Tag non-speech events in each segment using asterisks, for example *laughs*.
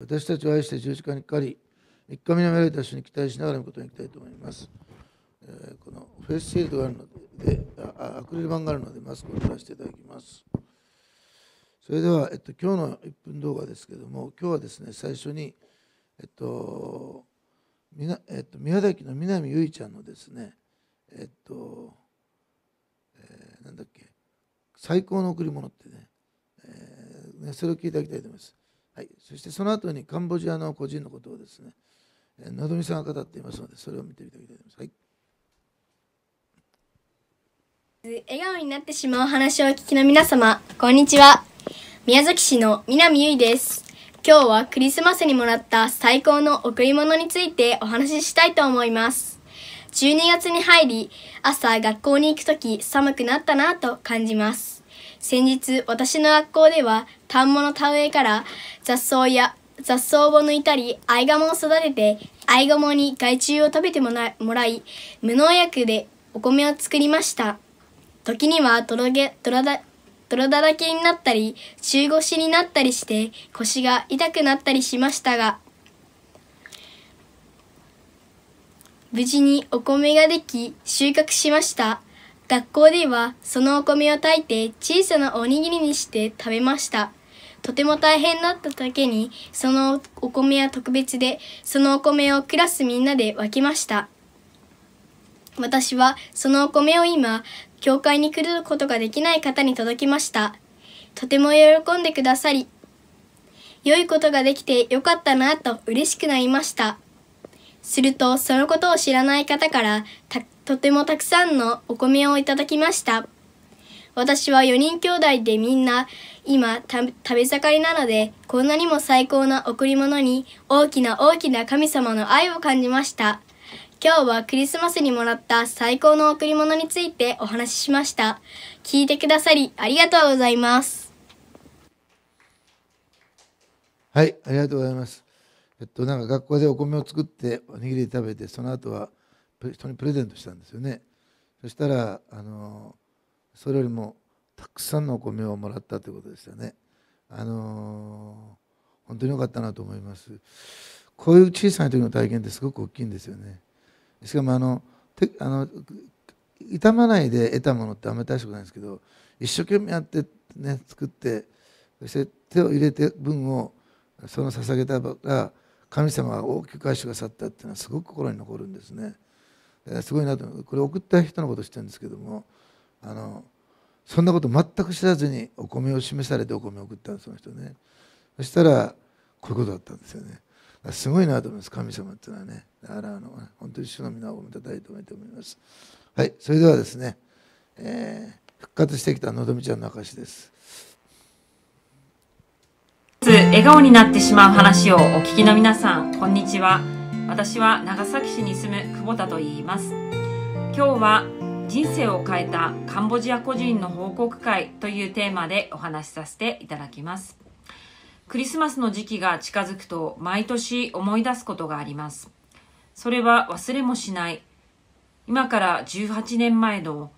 私たちを愛して十字架にかかり、3日目のめられた主に期待しながら見ることにいきたいと思います。えーこのフェイスシールドがあるので、あアクリル板があるので、マスクを取らせていただきます。それでは、えっと、今日の1分動画ですけれども、今日はですね、最初に、えっと、みなえっと、宮崎の南ゆいちゃんのですね、えっと、えーなんだっけ、最高の贈り物ってね、えーねそれを聞いていただきたいと思います。はい、そしてその後にカンボジアの個人のことをですね、えーのぞみさんが語っていますので、それを見ていただきたいと思います。はい笑顔になってしまう話をお聞きの皆様、こんにちは。宮崎市の南ゆいです。今日はクリスマスにもらった最高の贈り物についてお話ししたいと思います。12月に入り、朝学校に行くとき寒くなったなと感じます。先日、私の学校では田んぼの田植えから雑草や雑草を抜いたり、アイガモを育てて、アイガモに害虫を食べてもらもらい、無農薬でお米を作りました。時には泥げ泥だ泥だらけになったり中腰になったりして腰が痛くなったりしましたが無事にお米ができ収穫しました学校ではそのお米を炊いて小さなおにぎりにして食べましたとても大変だっただけにそのお米は特別でそのお米をクラスみんなで分けました私はそのお米を今、教会に来ることができない方に届きました。とても喜んでくださり、良いことができてよかったなと嬉しくなりました。すると、そのことを知らない方から、とてもたくさんのお米をいただきました。私は4人兄弟でみんな今食べ盛りなのでこんなにも最高な贈り物に大きな大きな神様の愛を感じました。今日はクリスマスにもらった最高の贈り物についてお話ししました。聞いてくださりありがとうございます。はい、ありがとうございます。えっと、なんか学校でお米を作って、おにぎり食べて、その後は人にプレゼントしたんですよね。そしたら、あの、それよりもたくさんのお米をもらったということでしたね。あの、本当に良かったなと思います。こういう小さな時の体験ってすごく大きいんですよね。しかも、あの、てあの傷まないで得たものってあんまり大したことないんですけど、一生懸命やって、ね、作って、そして手を入れて分をその捧げたら神様が大きく返してくださったっていうのはすごく心に残るんですね。すごいなと。これ送った人のこと知ってるんですけどもあのそんなこと全く知らずにお米を示されてお米を送ったその人ね。そしたらこういうことだったんですよね。すごいなと思います。神様っていうのはね。だからあの本当に主の皆を褒めたたいて思います。はいそれではですね、えー、復活してきたのどみちゃんの証です。笑顔になってしまう話をお聞きの皆さんこんにちは。私は長崎市に住む久保田と言います。今日は人生を変えたカンボジア個人の報告会というテーマでお話しさせていただきます。クリスマスの時期が近づくと毎年思い出すことがあります。それは忘れもしない。今から18年前の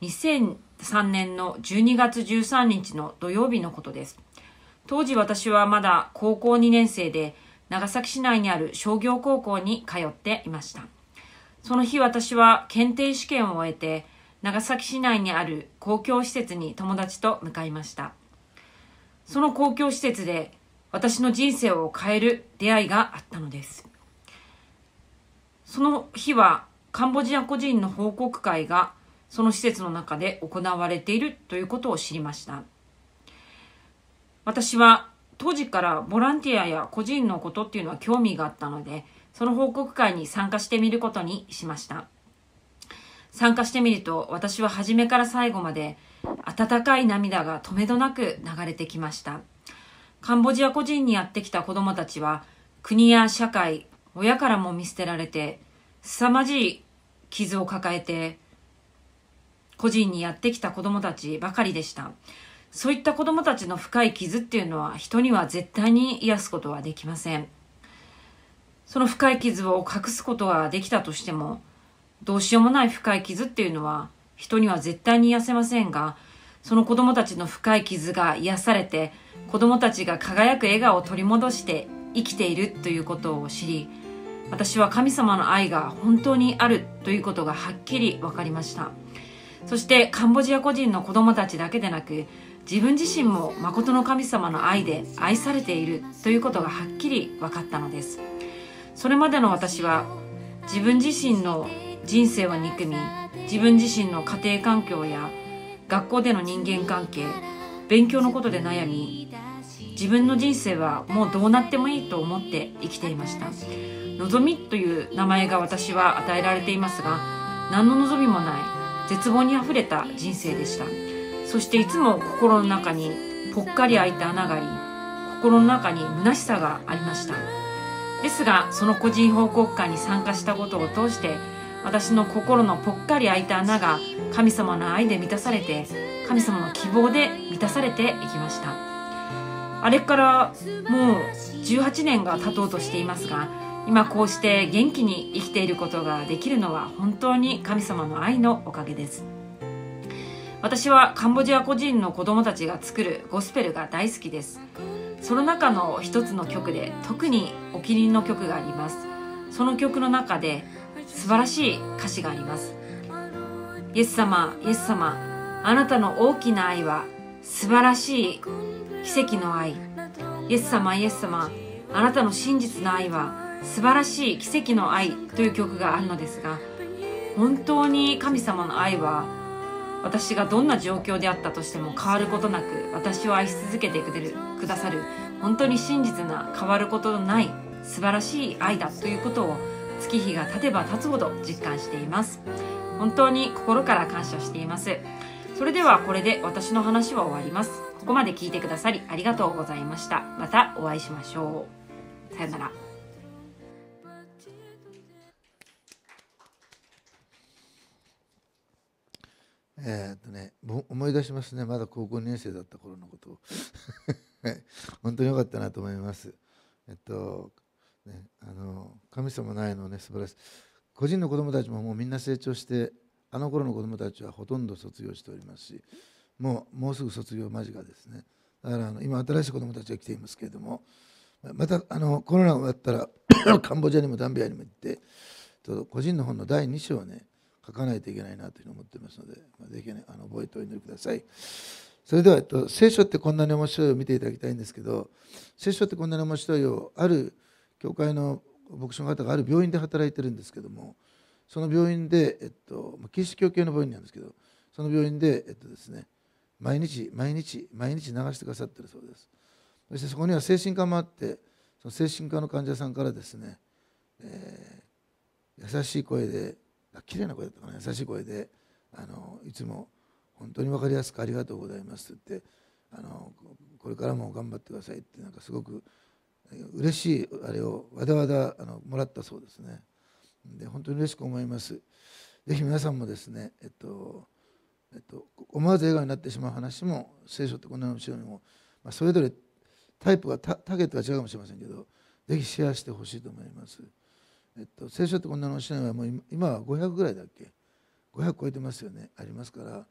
2003年の12月13日の土曜日のことです。当時私はまだ高校2年生で長崎市内にある商業高校に通っていました。その日私は検定試験を終えて長崎市内にある公共施設に友達と向かいました。その公共施設で私の人生を変える出会いがあったのです。その日はカンボジア個人の報告会がその施設の中で行われているということを知りました。私は当時からボランティアや個人のことっていうのは興味があったのでその報告会に参加してみることにしました。参加してみると私は初めから最後まで温かい涙が止めどなく流れてきました。カンボジア個人にやってきた子どもたちは国や社会親からも見捨てられて凄まじい傷を抱えて個人にやってきた子どもたちばかりでした。そういった子供たちの深い傷っていうのは人には絶対に癒すことはできません。その深い傷を隠すことができたとしても、どうしようもない深い傷っていうのは人には絶対に癒せませんが、その子供たちの深い傷が癒されて、子供たちが輝く笑顔を取り戻して生きているということを知り私は神様の愛が本当にあるということがはっきり分かりましたそしてカンボジア個人の子供たちだけでなく自分自身も誠の神様の愛で愛されているということがはっきり分かったのです。それまでの私は自分自身の人生を憎み自分自身の家庭環境や学校での人間関係勉強のことで悩み自分の人生はもうどうなってもいいと思って生きていました。望みという名前が私は与えられていますが何の望みもない絶望にあふれた人生でした。そしていつも心の中にぽっかり開いた穴があり心の中に虚しさがありました。ですがその個人報告会に参加したことを通して私の心のぽっかり開いた穴が神様の愛で満たされて神様の希望で満たされていきました。あれからもう18年が経とうとしていますが今こうして元気に生きていることができるのは本当に神様の愛のおかげです。私はカンボジア個人の子供たちが作るゴスペルが大好きです。その中の一つの曲で特にお気に入りの曲があります。その曲の中で素晴らしい歌詞があります。イエス様イエス様あなたの大きな愛は素晴らしい奇跡の愛。イエス様イエス様あなたの真実の愛は素晴らしい奇跡の愛という曲があるのですが本当に神様の愛は私がどんな状況であったとしても変わることなく私を愛し続けてくれるくださる本当に真実な変わることのない素晴らしい愛だということを月日が経てば経つほど実感しています。本当に心から感謝しています。それではこれで私の話は終わります。ここまで聞いてくださりありがとうございました。またお会いしましょう。さよなら。えー、っとね、思い出しますね、まだ高校2年生だった頃のことを。*laughs* 本当に良かったなと思います。えっと、ね、あの神様の愛のね、素晴らしい。個人の子供たちももうみんな成長して、あの頃の子供たちはほとんど卒業しておりますし、もうもうすぐ卒業間近ですね。だからあの今、新しい子供たちが来ていますけれども、またあのコロナが終わったら、*coughs* カンボジアにもダンビアにも行って、と個人の本の第2章をね、書かないといけないなというふうに思ってますので、まあ、ぜひねあの覚えてお祈りください。それでは、えっと、聖書ってこんなに面白いを見ていただきたいんですけど聖書ってこんなに面白いをある教会の牧師の方がある病院で働いてるんですけどもその病院で、えっと、キリスト教系の病院なんですけどその病院で、えっとですね、毎日毎日毎日流してくださってるそうですそしてそこには精神科もあってその精神科の患者さんからですね、えー、優しい声で綺麗な声だったかな優しい声であのいつも本当に分かりやすくありがとうございますって言ってあのこれからも頑張ってくださいってなんかすごく嬉しいあれをわだわだあのもらったそうですねで本当に嬉しく思いますぜひ皆さんもですねえっとえっと、思わず笑顔になってしまう話も聖書ってこんなの後ろにも、まあ、それぞれタイプがターゲットが違うかもしれませんけどぜひシェアしてほしいと思います。えっと、聖書ってこんなのしないはもう今は500ぐらいだっけ？500超えてますよね。ありますから、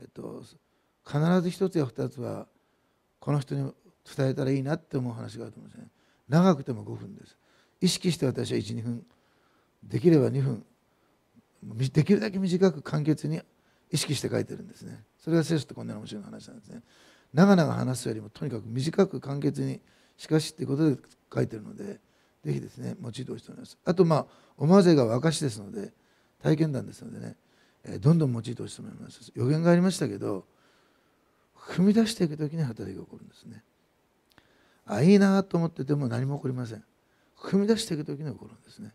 えっと、必ず一つや二つはこの人に伝えたらいいなって思う話があると思うんですね。長くても5分です。意識して私は12分。できれば2分。できるだけ短く簡潔に意識して書いてるんですね。それが聖書ってこんなの面白い話なんですね。長々話すよりもとにかく短く簡潔にしかしっていうことで書いてるのでぜひですね用いてほしいと思います。あとまあ思わずが証ですので体験談ですのでね、えどんどん用いてほしいと思います。予言がありましたけど踏み出していく時に働きが起こるんですね。あいいなと思ってても何も起こりません。踏み出していく時に起こるんですね。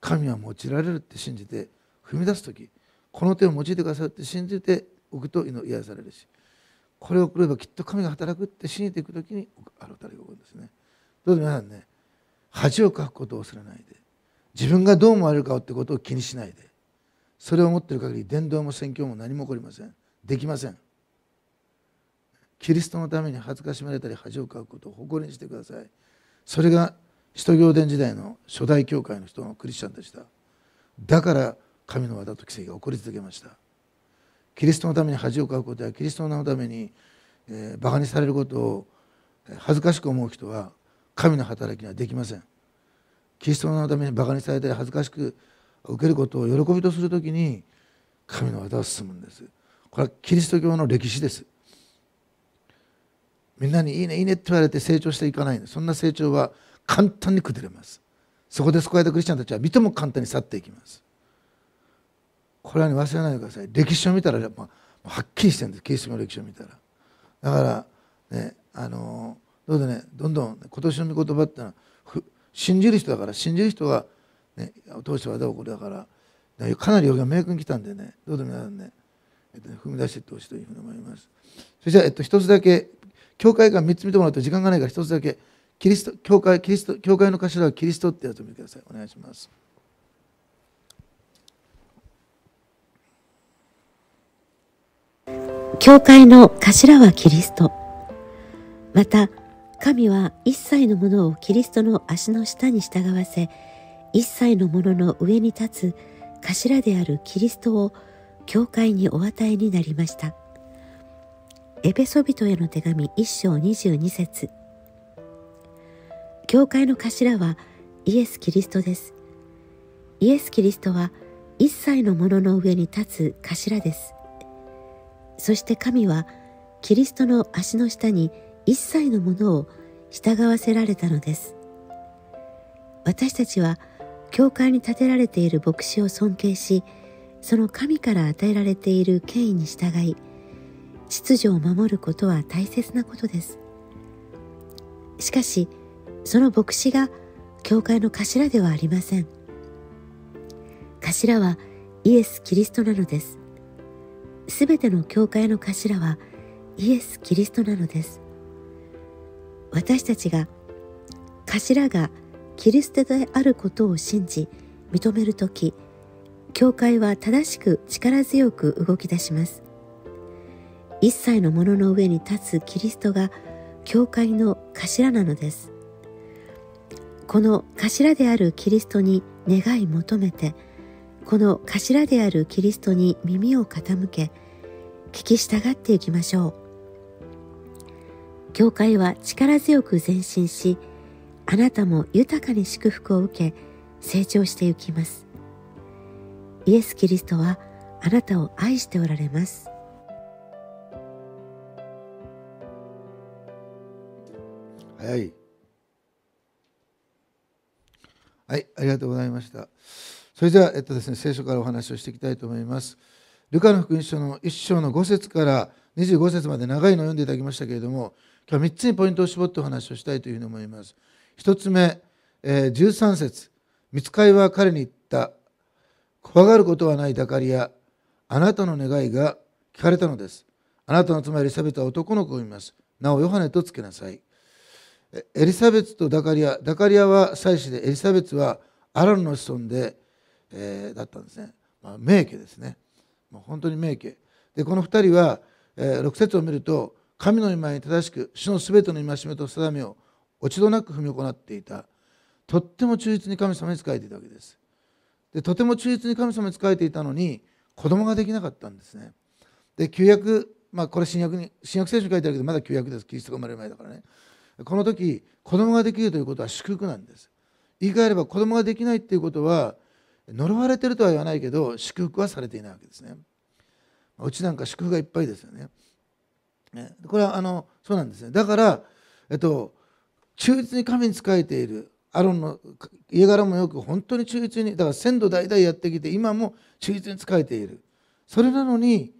神は用いられるって信じて踏み出す時この手を用いてくださるって信じておくと癒されるしこれを送ればきっと神が働くって信じていく時に働きが起こるんですね。どうぞ皆さんね恥をかくことを忘れないで自分がどう思われるかってことを気にしないでそれを思ってる限り伝道も宣教も何も起こりません。できません。キリストのために恥ずかしめられたり恥をかくことを誇りにしてください。それが使徒行伝時代の初代教会の人のクリスチャンでしただから神の技と奇跡が起こり続けました。キリストのために恥をかくことやキリストの名のために、えー、バカにされることを恥ずかしく思う人は神の働きにはできません。キリストのためにバカにされたり恥ずかしく受けることを喜びとするときに神の技は進むんです。これはキリスト教の歴史です。みんなにいいねいいねって言われて成長していかない。そんな成長は簡単に崩れます。そこで救われたクリスチャンたちは見ても簡単に去っていきます。これは、ね、忘れないでください。歴史を見たら、まあ、はっきりしてるんです。キリストの歴史を見たら。だからねあのどうぞね。どんどん今年の御言葉ってのは信じる人だから信じる人が、ね、通して技を起こるだからかなり予言明確に来たんでね。どうぞ皆さんね、えっとね、踏み出していってほしいというふうに思います。それじゃあ、えっと、一つだけ教会が3つ見てもらうと時間がないから一つだけキリスト教会キリスト教会の頭はキリストってやつを見てください。お願いします。教会の頭はキリスト。また神は一切のものをキリストの足の下に従わせ一切のものの上に立つ頭であるキリストを教会にお与えになりました。エペソビトへの手紙一章22節。教会の頭はイエス・キリストです。イエス・キリストは一切のものの上に立つ頭です。そして神はキリストの足の下に一切のものを従わせられたのです。私たちは教会に建てられている牧師を尊敬しその神から与えられている権威に従い秩序を守ることは大切なことです。しかしその牧師が教会の頭ではありません。頭はイエス・キリストなのです。すべての教会の頭はイエス・キリストなのです。私たちが頭がキリストであることを信じ認める時教会は正しく力強く動き出します。一切のものの上に立つキリストが教会の頭なのです。この頭であるキリストに願い求めてこの頭であるキリストに耳を傾け聞き従っていきましょう。教会は力強く前進しあなたも豊かに祝福を受け成長していきます。イエス・キリストはあなたを愛しておられます。はい。はいありがとうございました。それじゃあ、えっとですね、聖書からお話をしていきたいと思います。ルカの福音書の1章の5節から25節まで長いのを読んでいただきましたけれども今日は3つにポイントを絞ってお話をしたいというふうに思います。1つ目、えー、13節見つかいは彼に言った。怖がることはないダカリア。あなたの願いが聞かれたのです。あなたの妻エリザベトは男の子を産みます。なおヨハネとつけなさい。エリザベツとダカリア。ダカリアは妻子で、エリザベツはアランの子孫で、えー、だったんですね。まあ、名家ですね。もう本当に名家。で、この2人は、えー、6節を見ると、神の御前に正しく主のすべての戒めと定めを落ち度なく踏み行っていた。とっても忠実に神様に仕えていたわけです。でとても忠実に神様に仕えていたのに子供ができなかったんですね。で旧約まあこれ新約に新約聖書に書いてあるけどまだ旧約です。キリストが生まれる前だからね。この時子供ができるということは祝福なんです。言い換えれば子供ができないっていうことは呪われてるとは言わないけど祝福はされていないわけですね。うちなんか祝福がいっぱいですよね。これはあのそうなんですねだから、えっと、忠実に神に仕えているアロンの家柄もよく本当に忠実にだから先祖代々やってきて今も忠実に仕えている。それなのに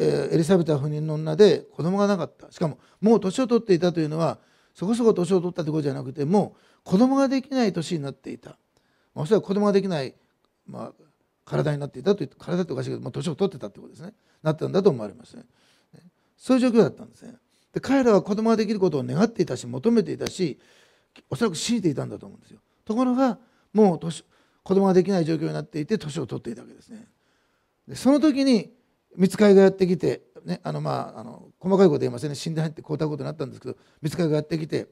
エリザベタは不妊の女で子供がなかった。しかももう年を取っていたというのはそこそこ年を取ったってことじゃなくてもう子供ができない年になっていた。おそらく子供ができない、まあ、体になっていたという体っておかしいけどもう年を取ってたってことですね。なったんだと思われますね。そういう状況だったんですね。で彼らは子供ができることを願っていたし求めていたしおそらく信じていたんだと思うんですよ。ところがもう年子供ができない状況になっていて年を取っていたわけですね。でその時に見つかりがやってきて、ね、あのまああの細かいこと言いませんね。死んで入ってこうたことになったんですけど見つかりがやってきて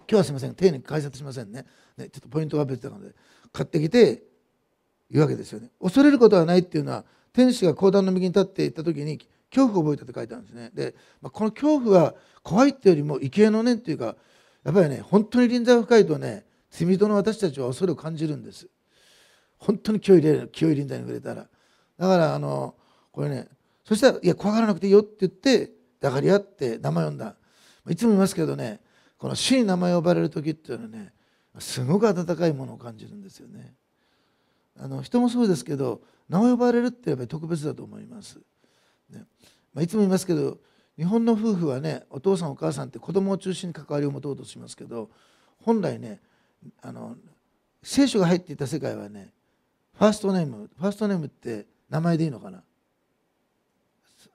今日はすみません。丁寧に解説しませんね。ねちょっとポイントが別なので買ってきて言うわけですよね。恐れることはないっていうのは天使が講談の右に立っていった時に恐怖を覚えたって書いてあるんですね。で、まあ、この恐怖は怖いっていうよりも畏敬の念っていうかやっぱりね本当に臨在が深いとね罪人の私たちは恐れを感じるんです。本当に清い清い臨在に触れたら。だからあのこれねそしたら「いや怖がらなくていいよ」って言ってだかり合って名前呼んだ。いつも言いますけどねこの主に名前呼ばれる時っていうのはねすごく温かいものを感じるんですよね。あの人もそうですけど名を呼ばれるってやっぱり特別だと思います、ね。まあ、いつも言いますけど日本の夫婦はねお父さんお母さんって子供を中心に関わりを持とうとしますけど本来ねあの聖書が入っていた世界はねファーストネームファーストネームって名前でいいのかな？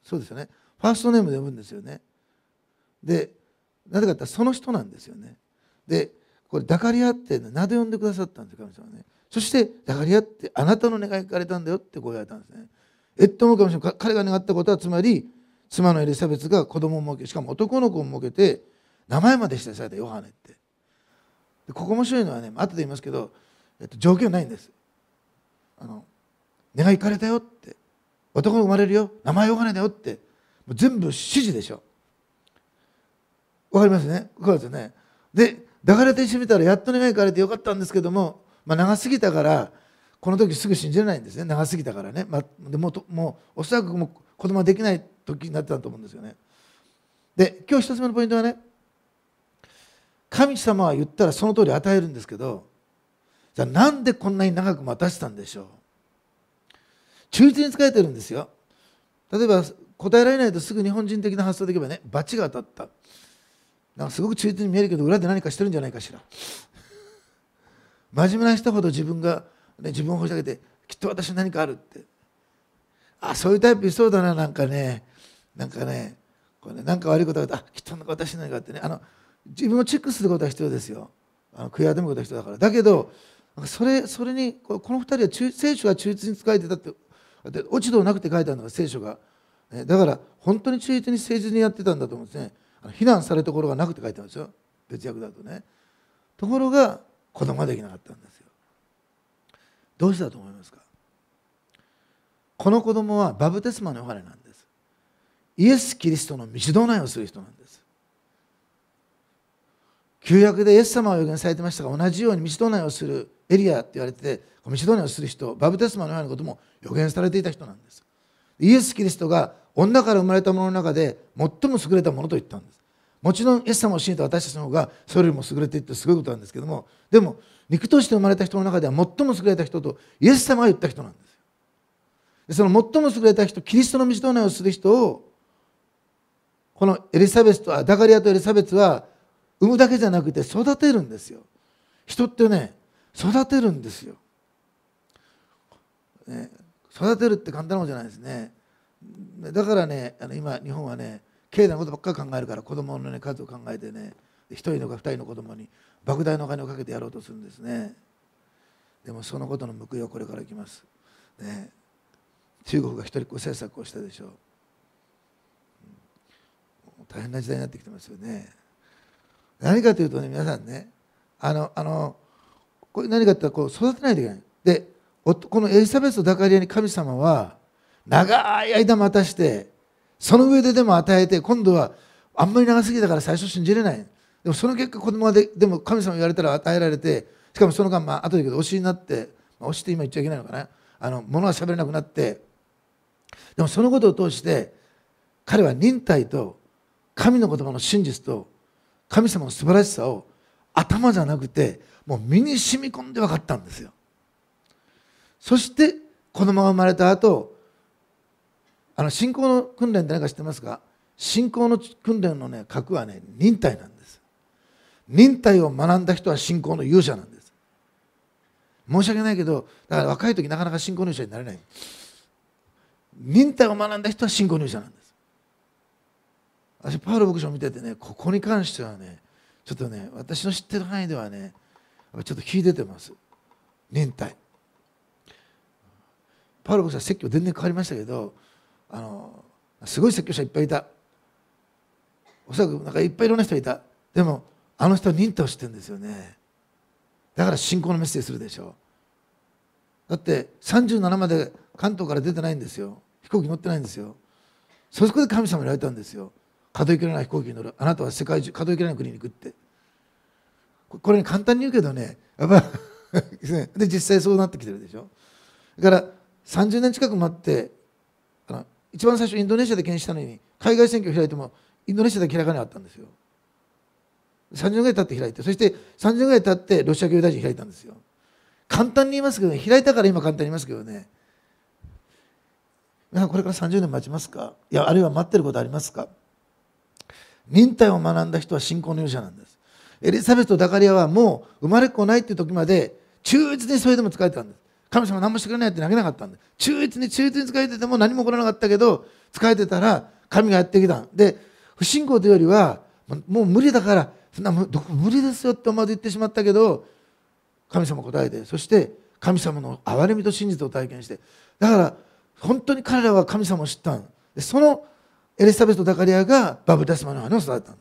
そうですよね。ファーストネームで呼ぶんですよね。でなぜかってその人なんですよね。でこれ抱かり合って名で呼んでくださったんです神様ね。そして抱かり合ってあなたの願い聞かれたんだよってこう言われたんですね。えっと思うかもしれない。彼が願ったことはつまり妻のエリザベスが子供を設けしかも男の子を設けて名前までしてされたヨハネって。でここ面白いのはね後で言いますけど、えっと、条件ないんです。あの願いかれたよって。男が生まれるよ。名前ヨハネだよって。もう全部指示でしょ。わかりますね？こうですね？で抱かれて一緒見たらやっと願いかれてよかったんですけども、まあ、長すぎたからこの時すぐ信じれないんですね。長すぎたからね、まあ、でももうおそらくもう子供はできない時になってたと思うんですよね。で今日一つ目のポイントはね神様は言ったらその通り与えるんですけどじゃあなんでこんなに長く待たせたんでしょう。忠実に使えてるんですよ。例えば答えられないとすぐ日本人的な発想でいけばね罰が当たった。なんかすごく忠実に見えるけど裏で何かしてるんじゃないかしら。真面目な人ほど自分が、ね、自分を掘り下げてきっと私何かあるって。あそういうタイプいそうだななんかね。なんかねこれねなんか悪いことがあってあきっと私何かってね。あの自分をチェックすることは必要ですよ。あの悔い改めることは必要だから。だけどそれそれにこの2人は聖書が忠実に使えてたって落ち度なくて書いてあるのが聖書が、ね、だから本当に忠実に誠実にやってたんだと思うんですね。あの非難されるところがなくて書いてあるんですよ。別訳だとね。ところが子供ができなかったんです。どうしてだと思いますか？この子供はバブテスマのヨハネなんです。イエス・キリストの道道内をする人なんです。旧約でイエス様は予言されてましたが同じように道道内をするエリアって言われてて道道内をする人バブテスマのようなことも予言されていた人なんです。イエス・キリストが女から生まれたものの中で最も優れたものと言ったんです。もちろんイエス様を信じた私たちの方がそれよりも優れていってすごいことなんですけどもでも肉として生まれた人の中では最も優れた人とイエス様が言った人なんですでその最も優れた人キリストの道道内をする人をこのエリザベスとダカリアとエリザベスは産むだけじゃなくて育てるんですよ。人ってね育てるんですよ、ね、育てるって簡単なことじゃないですね。だからねあの今日本はね経済のことばっかり考えるから子供の、ね、数を考えてね1人のか2人の子供に。莫大なお金をかけてやろうとするんですね。でもそのことの報いはこれから来ます、ね、中国が一人っ子政策をしたでしょう。大変な時代になってきてますよね。何かというとね皆さんねあのあのこれ何かってこう育てないといけない。でこのエリザベスとダカリアに神様は長い間待たしてその上ででも与えて今度はあんまり長すぎたから最初信じれない。でもその結果子供がででも神様言われたら与えられてしかもその間、まあ後で言うけど推しになって、まあ、推しって今言っちゃいけないのかな。あの物は喋れなくなってでもそのことを通して彼は忍耐と神の言葉の真実と神様の素晴らしさを頭じゃなくてもう身に染み込んで分かったんですよ。そして子供が生まれた後あの信仰の訓練って何か知ってますか？信仰の訓練のね核はね忍耐なんです忍耐を学んだ人は信仰の勇者なんです。申し訳ないけどだから若い時なかなか信仰の勇者になれない。忍耐を学んだ人は信仰の勇者なんです。私パウロ牧師を見ててねここに関してはねちょっとね私の知ってる範囲ではねちょっと引いててます。忍耐。パウロ牧師は説教全然変わりましたけどあのすごい説教者いっぱいいた。おそらくなんかいっぱいいろんな人いた。でもあの人は忍耐をしてるんですよね。だから信仰のメッセージするでしょ。だって37まで関東から出てないんですよ。飛行機乗ってないんですよ。そこで神様に言われたんですよ。数えきれない飛行機に乗る。あなたは世界中数えきれない国に行くって。これ、簡単に言うけどねやっぱ *laughs* で実際そうなってきてるでしょ。だから30年近く待ってあの一番最初インドネシアで検視したのに海外選挙を開いてもインドネシアで開かなかったんですよ。30年ぐらい経って開いてそして30年ぐらい経ってロシア教大臣開いたんですよ。簡単に言いますけどね開いたから今簡単に言いますけどね。これから30年待ちますか？いやあるいは待ってることありますか？忍耐を学んだ人は信仰の勇者なんです。エリザベスとダカリアはもう生まれっ子ないっていう時まで忠実にそれでも使えてたんです。神様何もしてくれないって投げなかったんで忠実に忠実に使えてても何も起こらなかったけど使えてたら神がやってきた。で不信仰というよりはもう無理だからそんな無理ですよって思わず言ってしまったけど神様答えてそして神様の憐れみと真実を体験してだから本当に彼らは神様を知ったんでそのエリザベスとダカリアがバブテスマの花を育てた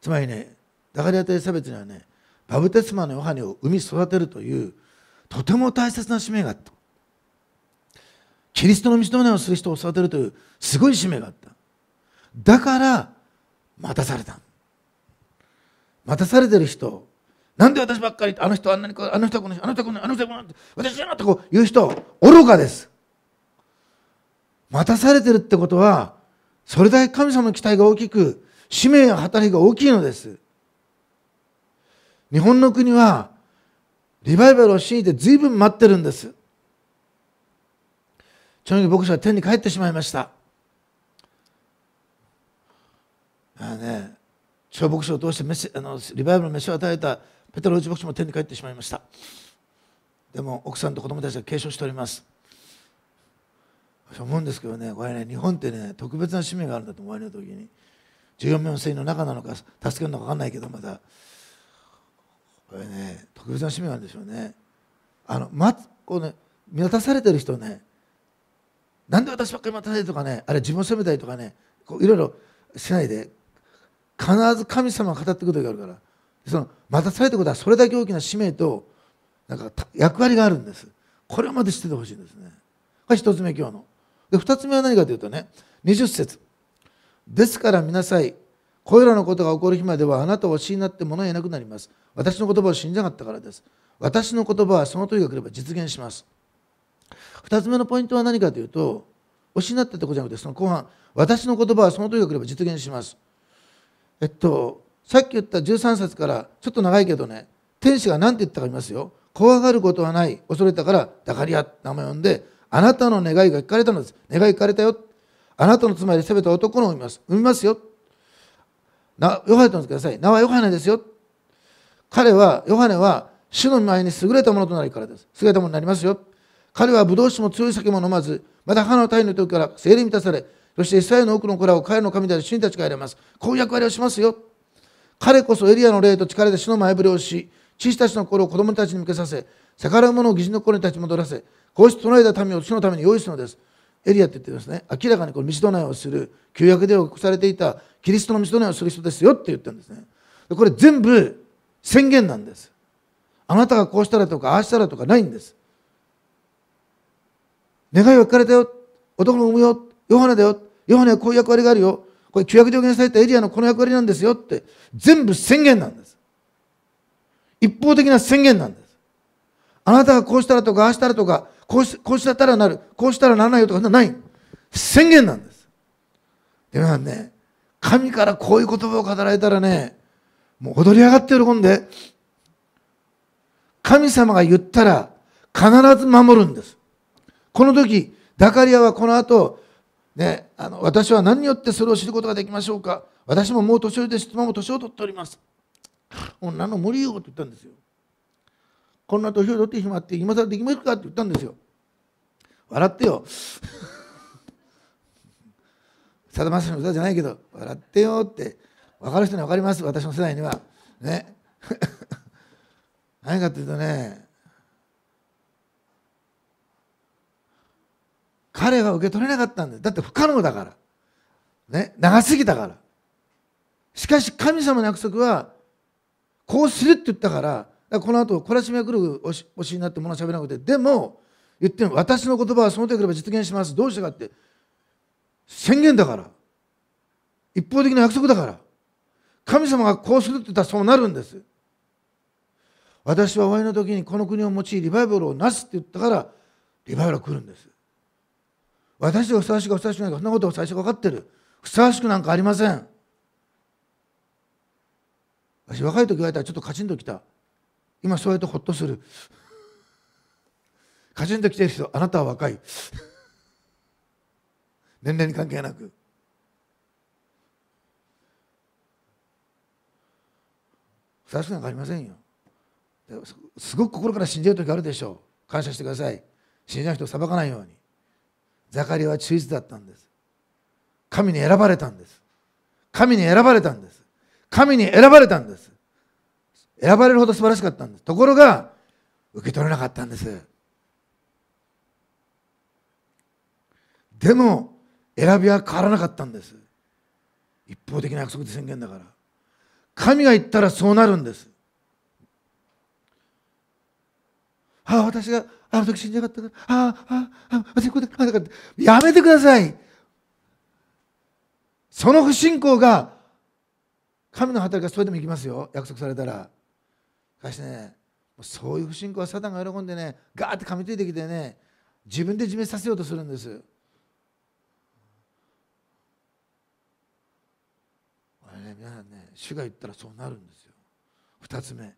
つまりねダカリアとエリザベスにはねバブテスマのヨハネを生み育てるというとても大切な使命があった。キリストの道の根をする人を育てるというすごい使命があった。だから待たされた待たされてる人。なんで私ばっかりあの人あんなにあの人はこの人あの人はこの人あの人はこの人私じゃなってこう言う人愚かです。待たされてるってことはそれだけ神様の期待が大きく使命や働きが大きいのです。日本の国はリバイバルを信じて随分待ってるんです。その時牧師は天に帰ってしまいました。ああね小牧師を通してメあのリバイバルの飯を与えたペトロ内牧師も天に帰ってしまいました。でも奥さんと子供たちが継承しております。思うんですけどねこれね日本ってね特別な使命があるんだと思われる時に14名の聖の中なのか助けるのか分かんないけどまたこれね特別な使命があるんでしょうね。あの、ま、こうね見渡されてる人ねなんで私ばっかり待たされるとかねあれ自分を責めたりとかねこういろいろしないで必ず神様が語ってくる時があるから。その待たされたことはそれだけ大きな使命となんか役割があるんです。これまで知っててほしいんですね。これ一つ目今日の。で二つ目は何かというとね20節。ですから見なさいこれらのことが起こる日まではあなたを死になって物言えなくなります。私の言葉を信じなかったからです。私の言葉はその時が来れば実現します。二つ目のポイントは何かというとおしなってとこじゃなくてその後半。私の言葉はその時が来れば実現します。えっとさっき言った13節からちょっと長いけどね天使が何て言ったか言いますよ。怖がることはない恐れたからダカリア名前を呼んであなたの願いが聞かれたのです。願い聞かれたよ。あなたの妻でせめた男のを産みます。産みますよ。なヨハネとください。名はヨハネですよ。彼はヨハネは主の前に優れたものとなるからです。優れたものになりますよ。彼はブドウ酒も強い酒も飲まずまた母の体の時から精霊満たされそしてイスラエルの多くの子らを彼の神である主に立ち返れます。こういう役割をしますよ。彼こそエリアの霊と力で主の前触れをし父たちの心を子供たちに向けさせ逆らう者を義人の心に立ち戻らせこうして唱えた民を主のために用意するのです。エリアって言ってますね。明らかにこの道どないをする旧約で起こされていたキリストの道どないをする人ですよって言ってるんですね。これ全部宣言なんです。あなたがこうしたらとかああしたらとかないんです。願いは聞かれたよ。男の産むよ。ヨハネだよ。ヨハネはこういう役割があるよ。これ旧約で予言されたエリアのこの役割なんですよって。全部宣言なんです。一方的な宣言なんです。あなたがこうしたらとかああしたらとかこうしこうしたらなる。こうしたらならないよとかない。宣言なんです。でもね神からこういう言葉を語られたらねもう踊り上がって喜んで。神様が言ったら必ず守るんです。この時ダカリアはこの後ね、あの私は何によってそれを知ることができましょうか？私ももう年寄りです妻も年を取っております。女の無理よって言ったんですよ。こんな年を取ってしまって今更できますかって言ったんですよ。笑ってよ。*laughs* さだまさしの歌じゃないけど笑ってよって分かる人には分かります。私の世代には。ね。*laughs* 何かっていうとね彼は受け取れなかったんだよ。だって不可能だから。ね？長すぎたから。しかし神様の約束はこうするって言ったから。からこの後懲らしめが来るおしおしになって物をしゃべらなくて。でも言っても私の言葉はその時来れば実現します。どうしてかって。宣言だから。一方的な約束だから。神様がこうするって言ったらそうなるんです。私は終わりの時にこの国を用いリバイバルをなすって言ったからリバイバルが来るんです。私がふさわしいかふさわしくないかそんなことを最初分かってる。ふさわしくなんかありません。私若い時言われたらちょっとカチンときた。今そうやってほっとする。カチンときてる人あなたは若い。年齢に関係なく。ふさわしくなんかありませんよ。すごく心から信じる時あるでしょう。感謝してください。信じない人を裁かないように。ザカリは忠実だったんです。神に選ばれたんです。神に選ばれたんです。神に選ばれたんです。選ばれるほど素晴らしかったんです。ところが受け取れなかったんです。でも選びは変わらなかったんです。一方的な約束で宣言だから。神が言ったらそうなるんです。ああ私があの時死んじゃかったから。ああああ私こうであだからやめてください。その不信仰が神の働きがそれでもいきますよ。約束されたら。しかしねそういう不信仰はサタンが喜んでねガーって噛みついてきてね自分で自滅させようとするんです。あれね皆さんね主が言ったらそうなるんですよ。二つ目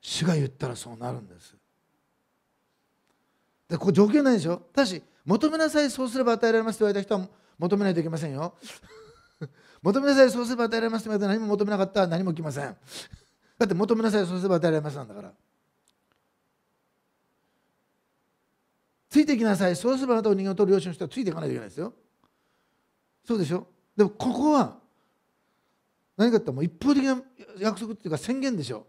主が言ったらそうなるんです。でここ条件ないでしょ？ただし求めなさいそうすれば与えられますと言われた人は求めないといけませんよ。*laughs* 求めなさいそうすれば与えられますと言われた何も求めなかったら何も来ません。だって求めなさいそうすれば与えられますなんだから。ついてきなさいそうすればあなたを人間を取る両親の人はついていかないといけないですよ。そうでしょ？でもここは何かってもう一方的な約束っていうか宣言でしょ。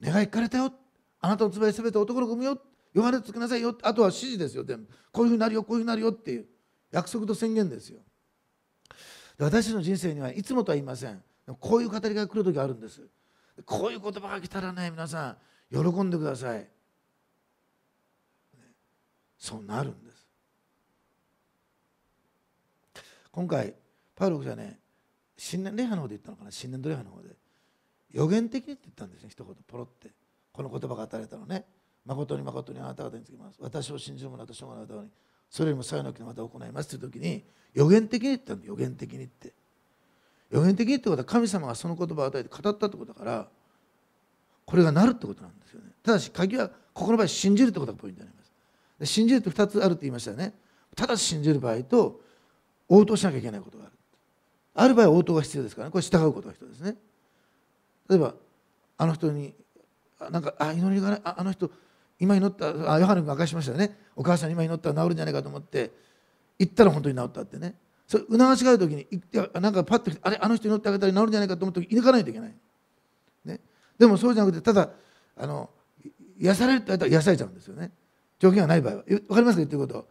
願いかれたよ。あなたのつばすべて男の子産むよ。ヨハネつけなさいよ。あとは指示ですよ全部。こういうふうになるよこういうふうになるよっていう。約束と宣言ですよ。私の人生にはいつもとは言いません。こういう語りが来る時あるんです。こういう言葉が来たらね皆さん喜んでください。そうなるんです。今回パウロがね新年礼拝の方で言ったのかな？新年度礼拝の方で。予言的にって言ったんですね一言ポロって。この言葉が与えられたのね。誠に誠にあなた方につきます。私を信じる者私をあなた方にそれよりもさよなきまた行いますという時に予言的に言ったんだ予言的にって。予言的にってことは神様がその言葉を与えて語ったってことだからこれがなるってことなんですよね。ただし鍵はここの場合信じるってことがポイントになります。で信じるって2つあるって言いましたよね。ただし信じる場合と応答しなきゃいけないことがあるある場合応答が必要ですからね。これ従うことが必要ですね。例えばあの人になんかあ祈りがああの人今祈ったあヨハネ君明かしましたよね。お母さん今祈ったら治るんじゃないかと思って行ったら本当に治ったってね。それ促しがある時になんかパッとあれあの人祈ってあげたら治るんじゃないかと思った時に行かないといけない、ね、でもそうじゃなくてただあの癒されるって言ったら癒されちゃうんですよね。条件がない場合は。分かりますか言ってること。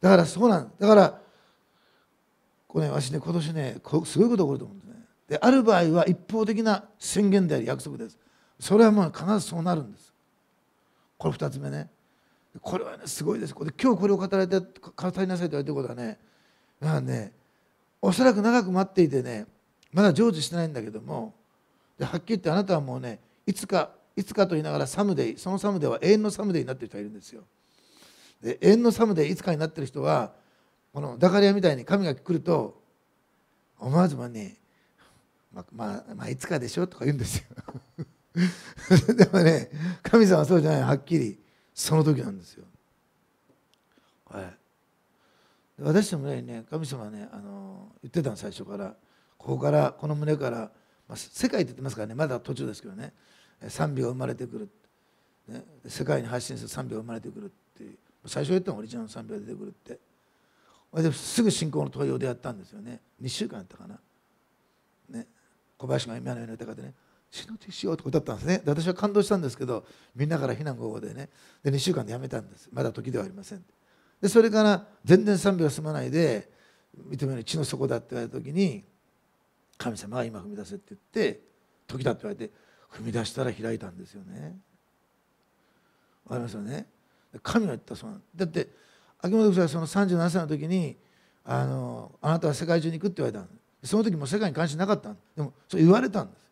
だからそうなんだからこれねわしね今年ねすごいこと起こると思うんですね。である場合は一方的な宣言であり約束です。それはもう必ずそうなるんです。これ2つ目ね。これはねすごいです。これ今日これを語られて語りなさいと言われてることはねまあねおそらく長く待っていてねまだ成就してないんだけどもではっきり言ってあなたはもうねいつかいつかと言いながらサムデイそのサムデイは永遠のサムデイになってる人がいるんですよ。で永遠のサムデイいつかになってる人はこのダカリアみたいに神が来ると思わずまあねまあ、まあ、まあいつかでしょとか言うんですよ。*laughs* でもね神様はそうじゃないはっきり。その時なんですよ。はい、私の胸にね神様はねあの言ってたの最初から。ここからこの胸から、まあ、世界って言ってますからね。まだ途中ですけどね。賛美が生まれてくる、ね、世界に発信する賛美が生まれてくるって最初言ったのオリジナルの賛美が出てくるって。ですぐ信仰の問いを出会ったんですよね。2週間やったかな、ね、小林が今のように歌ってね。死の手しようと歌ったんですね。で私は感動したんですけどみんなから避難合でね。で2週間でやめたんです。まだ時ではありません。でそれから全然賛美が済まないで認めるように血の底だって言われた時に神様が今踏み出せって言って時だって言われて踏み出したら開いたんですよね。わかりますよね？神が言ったそうなん。だって秋元夫妻はその37歳の時にあのあなたは世界中に行くって言われたその時も世界に関心なかったでもそう言われたんです。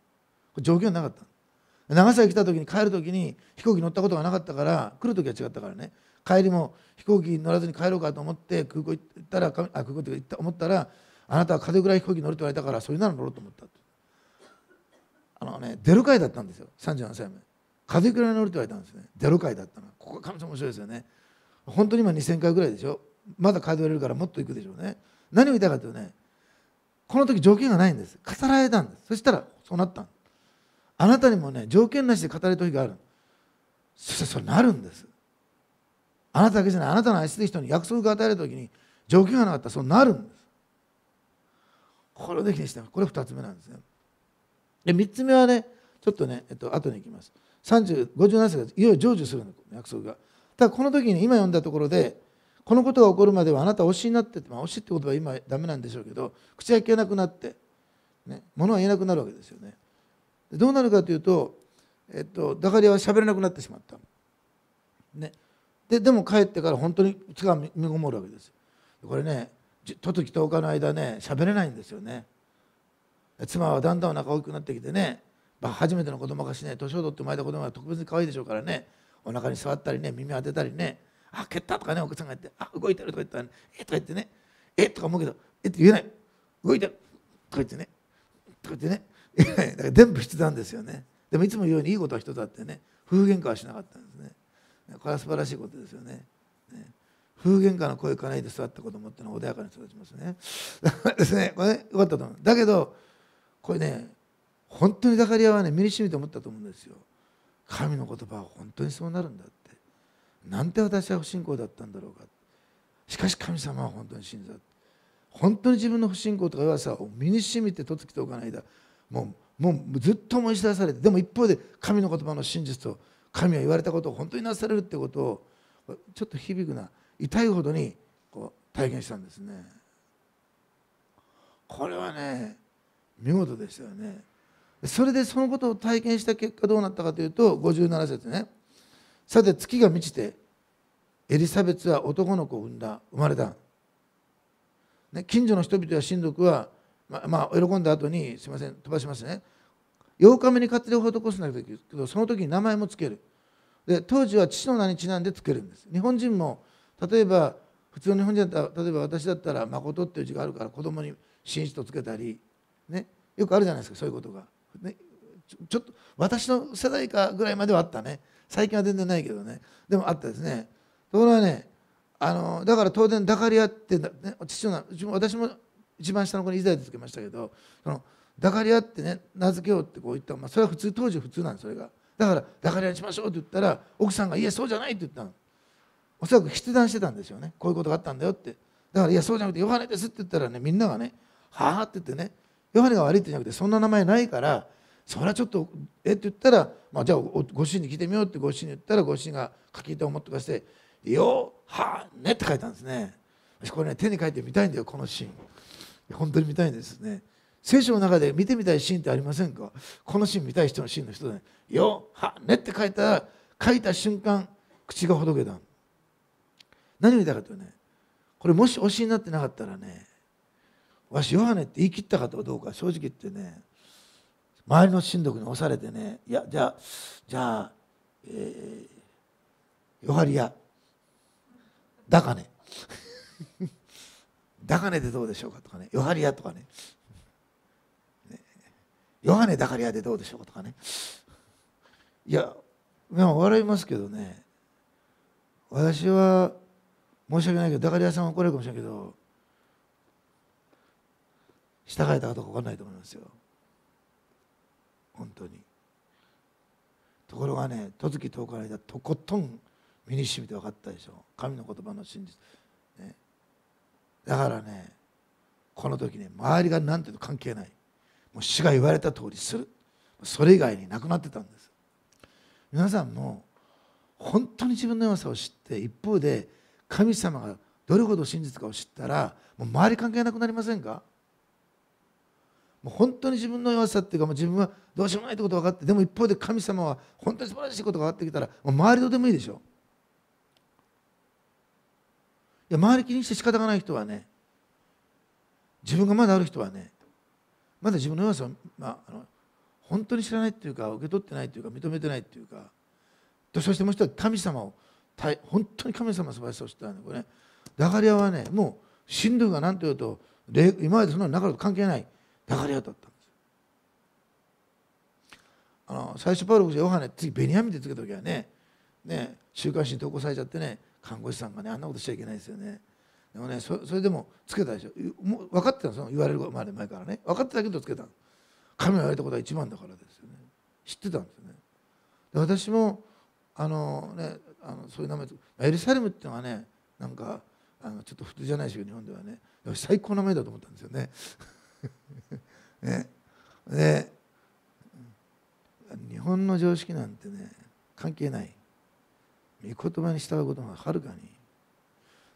条件なかった。長崎来た時に帰る時に飛行機乗ったことがなかったから来る時は違ったからね。帰りも飛行機乗らずに帰ろうかと思って空港行ったらあ空港って行った思ったらあなたは風ぐらい飛行機乗ると言われたからそれなら乗ろうと思ったあのね出る会だったんですよ。37歳目。風ぐらい乗ると言われたんですね。出る会だったの。ここが神様面白いですよね。本当に今2000回ぐらいでしょ。まだ数えれるからもっと行くでしょうね。何を言いたいかというとねこの時条件がないんです。語られたんです。そしたらそうなったんであなたにもね条件なしで語れる時がある。そしてそれなるんです。あなただけじゃない。あなたの愛する人に約束が与えられた時に条件がなかったらそうなるんです。これをできにしてこれ2つ目なんですね。で3つ目はねちょっとね、えっと後に行きます。30 57歳がいよいよ成就するの約束が。ただこの時に今読んだところでこのことが起こるまではあなたは推しになってて、まあ、推しって言葉は今ダメなんでしょうけど口が聞けなくなって、ね、物は言えなくなるわけですよね。どうなるかというと、えっと、ダカリアは喋れなくなってしまった、ね、ででも帰ってから本当に口が身ごもるわけです。これねととき10日の間ね喋れないんですよね。妻はだんだんお腹大きくなってきてね、まあ、初めての子供がしね年を取って生まれた子供は特別に可愛いでしょうからねお腹に座ったりね耳当てたりねあ蹴ったとかね奥さんが言ってあ動いてるとか言ったら、ね、えとか言ってねえとか思うけどえっ？て言えない動いてるとか言ってねとか言ってね *laughs* だから全部筆談ですよね。でもいつも言うようにいいことは一つあってね夫婦喧嘩はしなかったんですね。これは素晴らしいことですよね。ね。夫婦喧嘩の声かないで座った子供ってのは穏やかに育ちますね。*laughs* ですね。これねよかったと思う。だけどこれね本当にザカリアはね身にしみて思ったと思うんですよ。神の言葉は本当にそうなるんだって。なんて私は不信仰だったんだろうかしかし神様は本当に信じた。本当に自分の不信仰とか弱さを身にしみてとつきておかないだ。もうもうずっと思い知らされてでも一方で神の言葉の真実と神は言われたことを本当になされるってことをちょっと響くな痛いほどにこう体験したんですね。これはね見事でしたよね。それでそのことを体験した結果どうなったかというと57節ね。さて月が満ちてエリザベツは男の子を産んだ生まれた、ね、近所の人々や親族はまあ、まあ、喜んだ後にすいません飛ばしますね。8日目に割礼を施すんだけどその時に名前も付ける。で当時は父の名にちなんでつけるんです。日本人も例えば普通の日本人だったら例えば私だったら「誠」っていう字があるから子供に「真摯」とつけたり、ね、よくあるじゃないですかそういうことが、ね、ちょっと私の世代かぐらいまではあったね。最近は全然ないけどね。でもあったですね。ところがねあのだから当然ダカリアって、ね、父の名私も一番下の子にイザヤでつけましたけどそのダカリアってね名付けようってこう言った、まあ、それは普通当時普通なんですそれが。だからダカリアにしましょうって言ったら奥さんが「いやそうじゃない」って言ったの。おそらく筆談してたんですよね。こういうことがあったんだよって。だから「いやそうじゃなくてヨハネです」って言ったらねみんながね「はあ?」って言ってねヨハネが悪いってじゃなくてそんな名前ないからそれはちょっとえって言ったら、まあ、じゃあご主人に聞いてみようってご主人に言ったらご主人が書き手を持ってかして「よはね」って書いたんですね。これね手に書いてみたいんだよこのシーン。本当に見たいんですね。聖書の中で見てみたいシーンってありませんか？このシーン見たい人のシーンの人で「よはね」って書いたら書いた瞬間口がほどけた何を言いたかというとねこれもし推しになってなかったらねわしヨハネって言い切ったかどうか正直言ってね周りの親族に押されてねいやじゃあじゃあ、えー、ヨハリアだかね。だかねでどうでしょうかとかね。ヨハリアとかね。ヨハネだからやでどうでしょうかとかね。いや笑いますけどね。私は申し訳ないけどだから屋さんは怒られるかもしれないけど従えたかどうか分かんないと思いますよ。本当に。ところがね十月10日の間とことん身にしみて分かったでしょ。神の言葉の真実、だからねこの時ね周りが何て言うと関係ない。もう主が言われた通りする。それ以外になくなってたんです。皆さんも本当に自分の弱さを知って一方で神様がどれほど真実かを知ったらもう周り関係なくなりませんか？もう本当に自分の弱さっていうかもう自分はどうしようもないってことが分かってでも一方で神様は本当に素晴らしいことが分かってきたらもう周りどうでもいいでしょいや周り気にして仕方がない人はね自分がまだある人はねまだ自分の弱さを、まあ、あの本当に知らないっていうか受け取ってないっていうか認めてないっていうかとそしてもう一人神様を本当に神様の素晴らしさを知ったんだこれねダガリアはねもう神道が何と言うと今までそんなの中と関係ないダガリアだったんです。あの最初パウロヨハネ次ベニヤミンでつけた時はねね週刊誌に投稿されちゃってね看護師さんがねあんなことしちゃいけないですよね。でもねそれでもつけたでしょ。もう分かってたの言われるまで前からね。分かってたけどつけた神が言われたことは一番だからですよね。知ってたんですよね。で私もあのねあのそういう名前エルサレムっていうのはねなんかあのちょっと普通じゃないですけど日本ではね。最高の名前だと思ったんですよね。*laughs* ね。で日本の常識なんてね関係ない。御言葉に従うことがはるかに。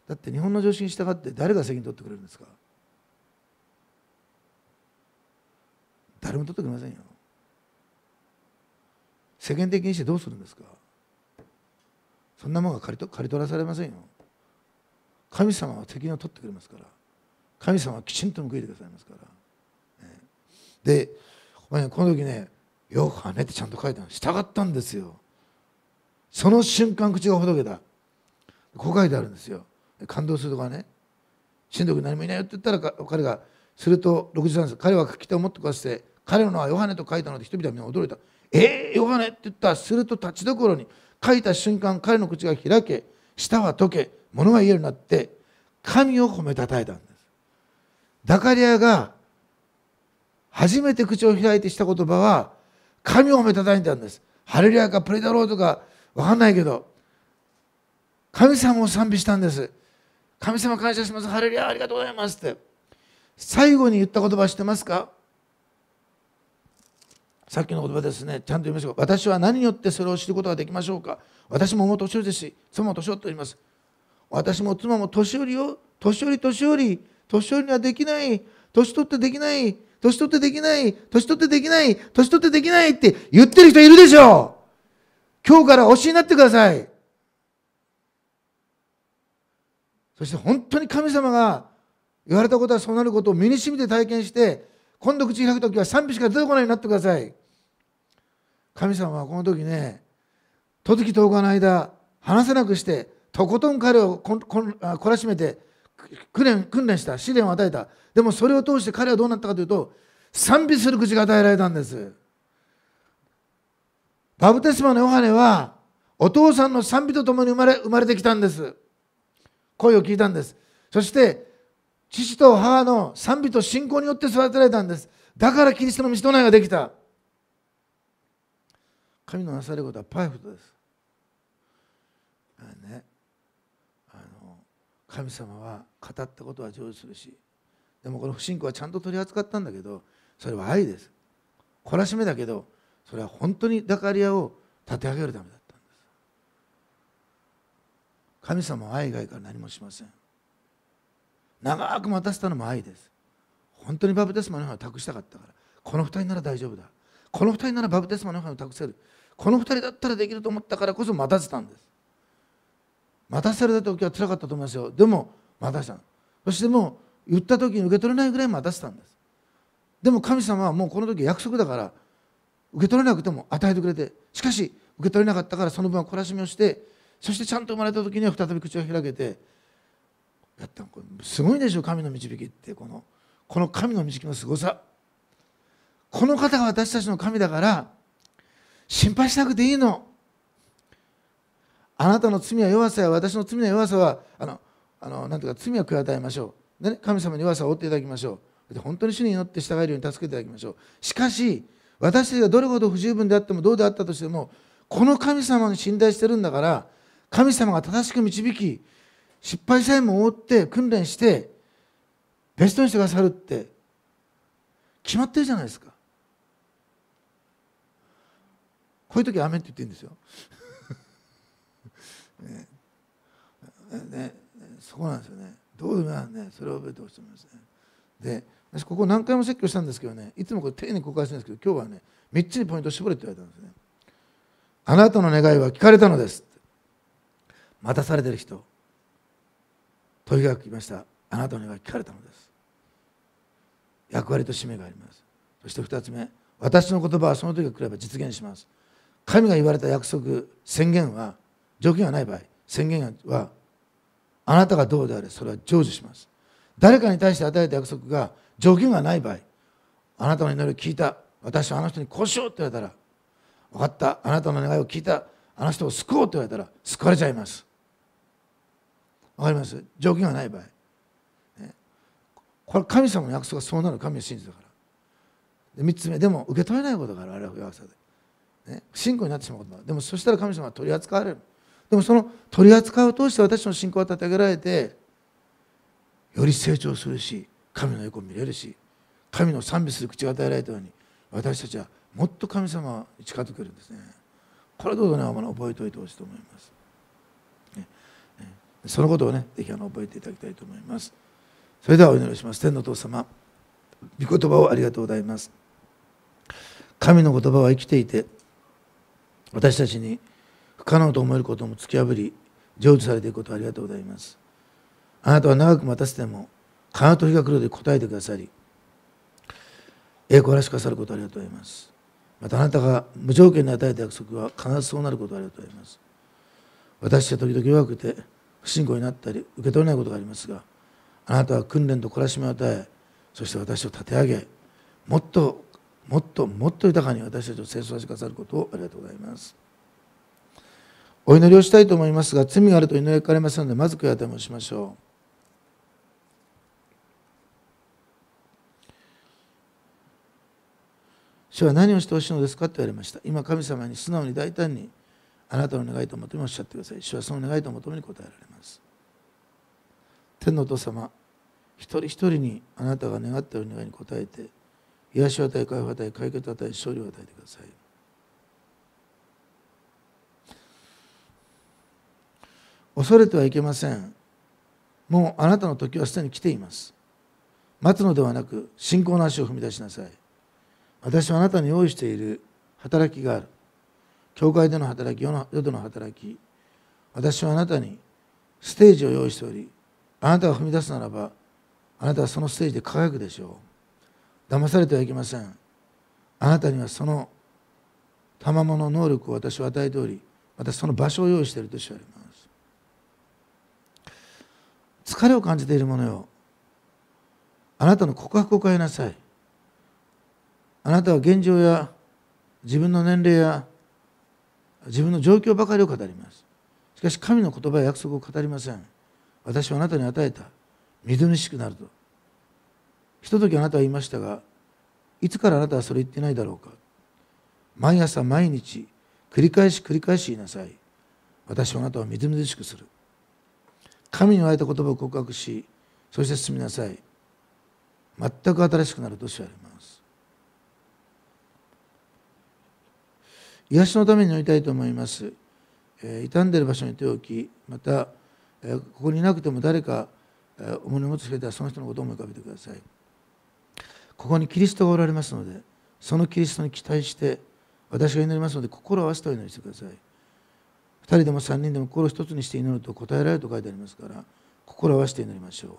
だって日本の常識に従って誰が責任取ってくれるんですか？誰も取ってくれませんよ。世間的にしてどうするんですか？そんなものが刈り取らされませんよ。神様は責任を取ってくれますから。神様はきちんと報いてくださいますから、ね、でこの時ね「よくはね」ってちゃんと書いてある従ったんですよ。その瞬間口がほどけた。こう書いてあるんですよ。感動するとかね。親族何もいないよって言ったら彼がすると63です彼は書き手を持ってこさせて彼の名はヨハネと書いたので人々はみんな驚いた。えー、ヨハネって言った。らすると立ちどころに書いた瞬間彼の口が開け舌は溶け物が言えるようになって神を褒めたたえたんです。ダカリアが初めて口を開いてした言葉は神を褒めたたえたんです。ハレルヤかプレダローとか分かんないけど神様を賛美したんです。神様感謝します。ハレルヤありがとうございますって。最後に言った言葉知ってますか？さっきの言葉ですね。ちゃんと言いましょう。私は何によってそれを知ることができましょうか？私ももう年寄りですし妻も年寄っております。私も妻も年寄りを年寄り年寄り年寄りにはできない。年取ってできない。年取ってできない。年取ってできない。年取ってできないって言ってる人いるでしょう。今日から推しになってください。そして本当に神様が言われたことはそうなることを身に染みて体験して今度口開く時は賛美しか出てこないようになってください。神様はこの時ねとき10日の間話せなくしてとことん彼を懲らしめて訓練訓練した試練を与えた。でもそれを通して彼はどうなったかというと賛美する口が与えられたんです。バブテスマのヨハネはお父さんの賛美とともに生まれ生まれてきたんです。声を聞いたんです。そして父と母の賛美と信仰によって育てられたんです。だからキリストの道とないができた。神のなされることはパーフェクトです、ね、あの神様は語ったことは成就するしでもこの不信仰はちゃんと取り扱ったんだけどそれは愛です。懲らしめだけどそれは本当にダカリアを立て上げるためだったんです。神様は愛以外から何もしません。長く待たせたのも愛です。本当にバブテスマのヨハネを託したかったから。この2人なら大丈夫だ。この2人ならバブテスマのヨハネを託せる。この2人だったらできると思ったからこそ待たせたんです。待たせられた時はつらかったと思いますよ。でも待たせたそしてもう言った時に受け取れないぐらい待たせたんです。でも神様はもうこの時約束だから受け取れなくても与えてくれてしかし受け取れなかったからその分は懲らしみをしてそしてちゃんと生まれた時には再び口を開けてやったこれすごいでしょ神の導きってこのこの神の導きのすごさ。この方が私たちの神だから心配しなくていいの。あなたの罪は弱さや私の罪の弱さはあのあのなんていうか罪は悔い与えましょう、ね、神様に弱さを負っていただきましょう。本当に主に祈って従えるように助けていただきましょう。しかし私たちがどれほど不十分であってもどうであったとしてもこの神様に信頼してるんだから神様が正しく導き失敗さえも負って訓練してベストにしてくださるって決まってるじゃないですか。こういう時アメンって言っていいんですよ。*laughs* ね。ね。そこなんですよね。どうでもね。それを覚えてほしいと思いますね。で私ここ何回も説教したんですけどねいつもこれ丁寧に公開するんですけど今日はね3つにポイントを絞れって言われたんですね。あなたの願いは聞かれたのです。待たされてる人。問いが来ました。あなたの願いは聞かれたのです。役割と使命があります。そして2つ目私の言葉はその時が来れば実現します。神が言われた約束宣言は条件がない場合宣言はあなたがどうであれそれは成就します。誰かに対して与えた約束が条件がない場合あなたの祈りを聞いた。私はあの人にこうしようって言われたら分かった。あなたの願いを聞いた。あの人を救おうって言われたら救われちゃいます。分かります？条件がない場合、ね、これ神様の約束がそうなる。神を信じたから。で3つ目。でも受け取れないことがある。あれは弱さで、ね、信仰になってしまうことだでもそしたら神様は取り扱われる。でもその取り扱いを通して私の信仰は立て上げられてより成長するし神の横を見れるし神の賛美する口が与えられたように私たちはもっと神様に近づけるんですね。これどうぞね覚えておいてほしいと思います、ね、そのことをねぜひあの覚えていただきたいと思います。それではお祈りします。天のお父様御言葉をありがとうございます。神の言葉は生きていて私たちに不可能と思えることも突き破り成就されていることをありがとうございます。あなたは長く待たせても必ず日が来るで答えてくださり栄光らしくさることありがとうございます。またあなたが無条件に与えた約束は必ずそうなることありがとうございます。私は時々弱くて不信仰になったり受け取れないことがありますがあなたは訓練と懲らしめを与えそして私を立て上げもっともっともっと豊かに私たちを清掃させてくださることをありがとうございます。お祈りをしたいと思いますが罪があると祈りかれますのでまず悔い改めをしましょう。主は何をしてほしいのですか？と言われました。今神様に素直に大胆にあなたの願いと求めおっしゃってください。主はその願いと求めに答えられます。天のお父様一人一人にあなたが願っている願いに応えて癒しを与え解放を与え解決を与え勝利を与えてください。恐れてはいけません。もうあなたの時はすでに来ています。待つのではなく信仰の足を踏み出しなさい。私はあなたに用意している働きがある。教会での働き世の世での働き。私はあなたにステージを用意しておりあなたが踏み出すならばあなたはそのステージで輝くでしょう。騙されてはいけません。あなたにはその賜物能力を私は与えておりまたその場所を用意しているとしわれます。疲れを感じている者よ。あなたの告白を変えなさい。あなたは現状や自分の年齢や自分の状況ばかりを語ります。しかし神の言葉や約束を語りません。私はあなたに与えた。みずみしくなると。ひとときあなたは言いましたがいつからあなたはそれ言ってないだろうか。毎朝毎日繰り返し繰り返し言いなさい。私はあなたをみずみずしくする。神に言われた言葉を告白しそして進みなさい。全く新しくなるとしわれます。癒しのために乗りたいと思います、えー、傷んでいる場所に手を置きまた、えー、ここにいなくても誰か、えー、重荷を持つ人がいたらその人のことを思い浮かべてください。ここにキリストがおられますのでそのキリストに期待して私が祈りますので心を合わせてお祈りしてください。2人でも3人でも心を一つにして祈ると答えられると書いてありますから心を合わせて祈りましょう。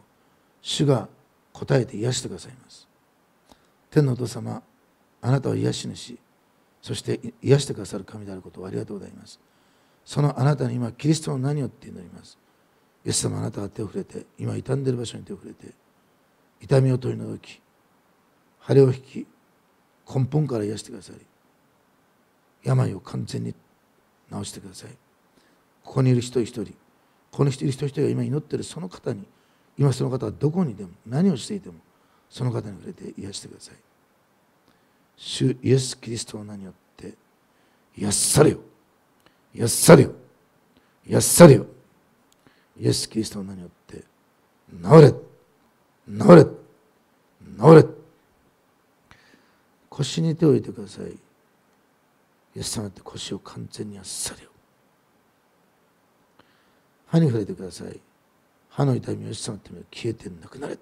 主が答えて癒してくださいます。天のお父様あなたは癒し主。そして癒してくださる神であることをありがとうございます。そのあなたに今キリストの何をって祈ります。イエス様あなたが手を触れて今傷んでいる場所に手を触れて痛みを取り除き腫れを引き根本から癒してくださり病を完全に治してください。ここにいる一人一人この人一人一人が今祈っているその方に今その方はどこにでも何をしていてもその方に触れて癒してください。主イエス・キリストの名によって癒されよ。癒されよ。癒されよ。イエス・キリストの名によって治れ。治れ。治れ。腰に手を置いてください。イエス様って腰を完全に癒されよ。歯に触れてください。歯の痛みをイエス様って消えてなくなれ。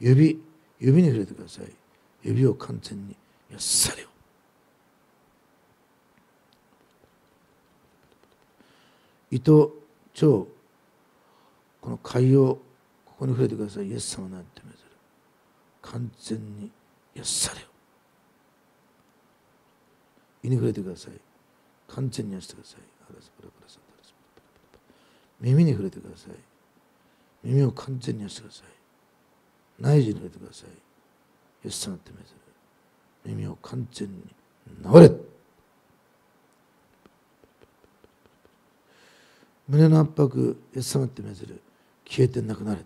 指指に触れてください。指を完全にやっされよ。糸腸この海をここに触れてください。イエス様なんてめずる。完全に癒されよ。胃に触れてください。完全に癒してください。耳に触れてください。耳を完全に癒してください。内耳に触れてください。イエス様ってめずる。耳を完全に治れ。胸の圧迫イエス様ってめずる。消えてなくなれ。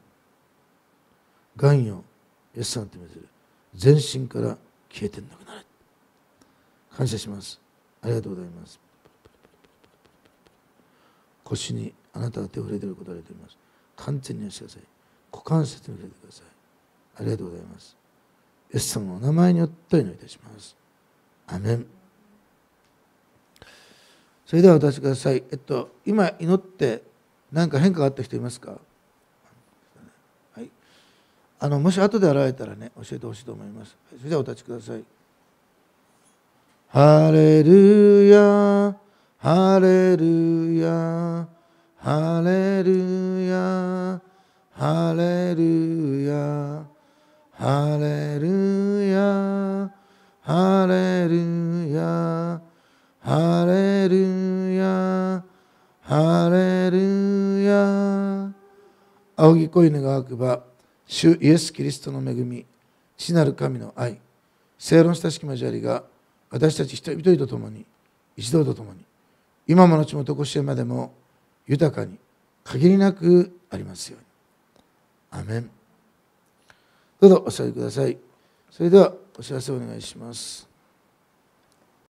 がんよイエス様ってめずる。全身から消えてなくなれ。感謝します。ありがとうございます。腰にあなたが手を触れていることが出ています。完全にしてください。股関節に触れてください。ありがとうございます。イエス様のお名前によってお祈りいたします。アメン。それではお立ちくださいえっと今祈って何か変化があった人いますか？はい。あのもし後で現れたらね教えてほしいと思います。それではお立ちください。ハレルヤ。ハレルヤ。ハレルヤ。ハレルヤ。ハレルヤハレルヤハレルヤハレルヤ仰ぎ恋願わくば主イエス・キリストの恵み父なる神の愛正論親しき交わりが私たち一人一人と共に一同と共に今も後もとこしえまでも豊かに限りなくありますように。アメン。どうぞお座りください。それではお知らせをお願いします。